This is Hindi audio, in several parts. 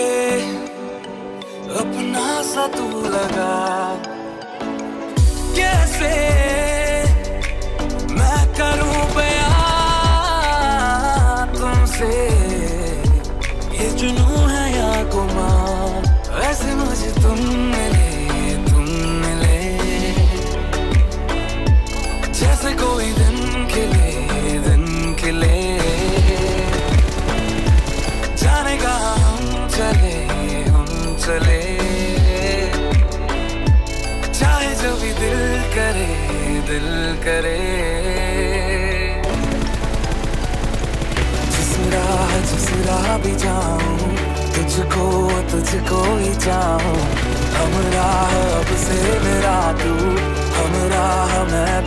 पे अपना सा तू लगा। चले। चाहे जो भी दिल करे दिल करे। जिस राह जिस राह भी जाऊँ, तुझको तुझको ही चाहूँ हम राह, अब से मेरा तू। हम राह, मैं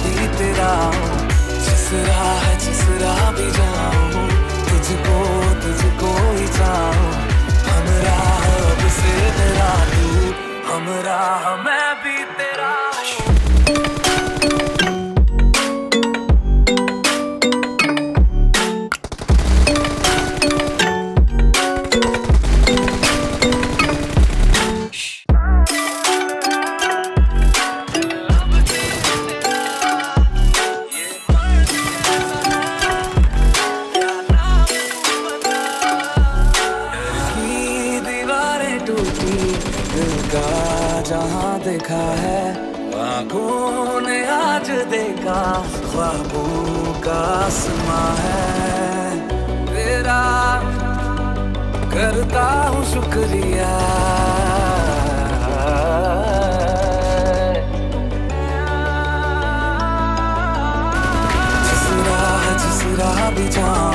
दीवारें दिल का जहाँ देखा है, आँखों ने आज देखा, ख्वाबों का आसमां है। तेरा करता हूँ शुक्रिया। जिस राह जिस राह भी जाऊँ